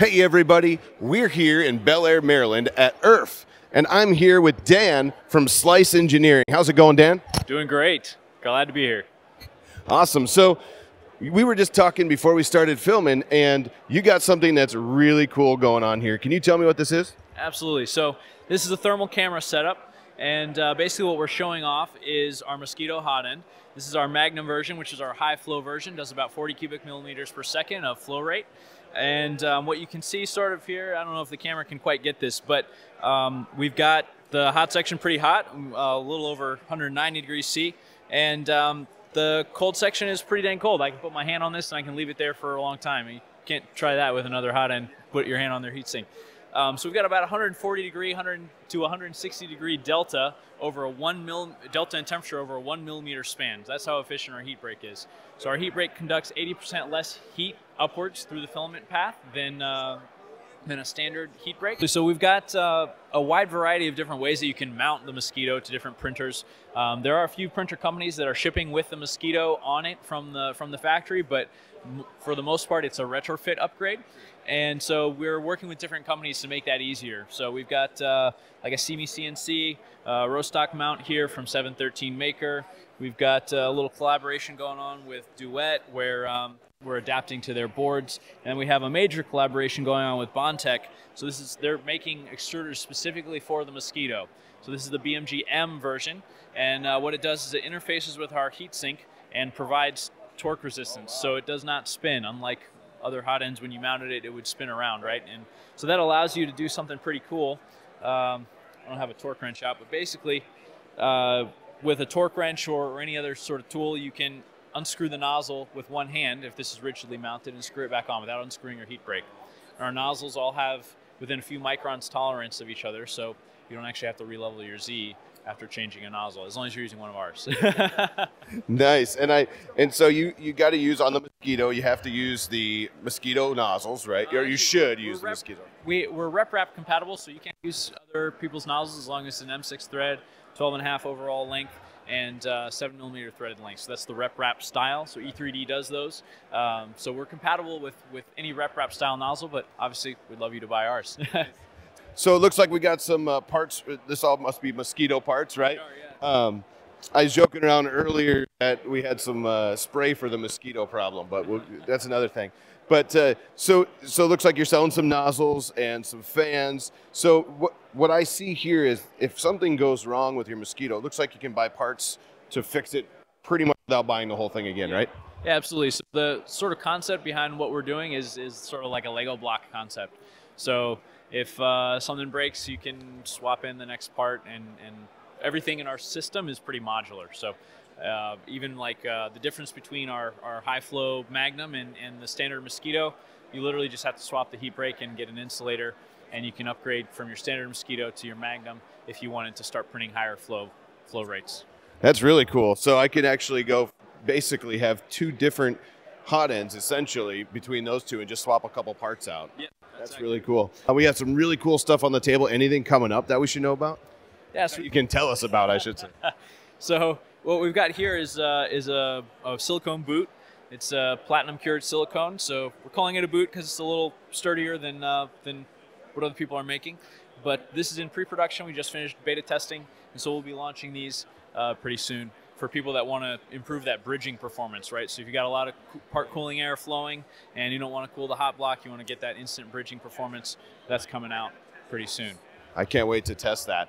Hey, everybody, we're here in Bel Air, Maryland at ERRF, and I'm here with Dan from Slice Engineering. How's it going, Dan? Doing great. Glad to be here. Awesome. So, we were just talking before we started filming, and you got something that's really cool going on here. Can you tell me what this is? Absolutely. So, this is a thermal camera setup, and uh, basically what we're showing off is our Mosquito hot end. This is our Magnum version, which is our high flow version, does about 40 cubic millimeters per second of flow rate. And um, what you can see sort of here, I don't know if the camera can quite get this, but um, we've got the hot section pretty hot, uh, a little over 190 degrees C. And um, the cold section is pretty dang cold. I can put my hand on this and I can leave it there for a long time. You can't try that with another hot end, put your hand on their heatsink. Um, so we've got about 140 degree 100 to 160 degree delta over a one mil delta in temperature over a one millimeter span. That's how efficient our heat break is. So our heat break conducts 80% less heat upwards through the filament path than uh, than a standard heat break. So we've got uh, a wide variety of different ways that you can mount the Mosquito to different printers. Um, there are a few printer companies that are shipping with the Mosquito on it from the from the factory, but for the most part, it's a retrofit upgrade. And so we're working with different companies to make that easier. So we've got uh, like a CME CNC, uh, Rostock mount here from 713 Maker. We've got a little collaboration going on with Duet where um, we're adapting to their boards. And we have a major collaboration going on with Bondtech. So this is they're making extruders specifically for the Mosquito. So this is the BMG M version. And uh, what it does is it interfaces with our heatsink and provides torque resistance. So it does not spin, unlike other hot ends when you mounted it, it would spin around, right? And so that allows you to do something pretty cool. Um, I don't have a torque wrench out, but basically, uh, with a torque wrench or, or, any other sort of tool, you can unscrew the nozzle with one hand if this is rigidly mounted and screw it back on without unscrewing your heat break. And our nozzles all have within a few microns tolerance of each other, so you don't actually have to relevel your Z after changing a nozzle, as long as you're using one of ours. nice, and I and so you you got to use on the mosquito. You have to use the mosquito nozzles, right? Uh, or you should use the mosquito. We we're RepRap compatible, so you can't use other people's nozzles as long as it's an M6 thread, 12 and a half overall length, and uh, seven millimeter threaded length. So that's the RepRap style. So E3D does those. Um, so we're compatible with with any RepRap style nozzle, but obviously we'd love you to buy ours. So it looks like we got some uh, parts. This all must be mosquito parts, right? Um, I was joking around earlier that we had some uh, spray for the mosquito problem, but we'll, that's another thing. But uh, so so it looks like you're selling some nozzles and some fans. So what what I see here is if something goes wrong with your mosquito, it looks like you can buy parts to fix it pretty much without buying the whole thing again, yeah. right? Yeah, absolutely. So the sort of concept behind what we're doing is is sort of like a Lego block concept. So if uh, something breaks, you can swap in the next part, and, and everything in our system is pretty modular. So uh, even like uh, the difference between our, our high flow Magnum and, and the standard Mosquito, you literally just have to swap the heat break and get an insulator, and you can upgrade from your standard Mosquito to your Magnum if you wanted to start printing higher flow flow rates. That's really cool. So I could actually go basically have two different hot ends essentially between those two and just swap a couple parts out. Yeah. That's really cool. Uh, we have some really cool stuff on the table. Anything coming up that we should know about? Yeah, so you can tell us about, I should say. so what we've got here is uh, is a, a, silicone boot. It's a platinum cured silicone, so we're calling it a boot because it's a little sturdier than uh, than what other people are making. But this is in pre-production. We just finished beta testing, and so we'll be launching these uh, pretty soon for people that want to improve that bridging performance, right? So if you got a lot of part cooling air flowing and you don't want to cool the hot block, you want to get that instant bridging performance, that's coming out pretty soon. I can't wait to test that.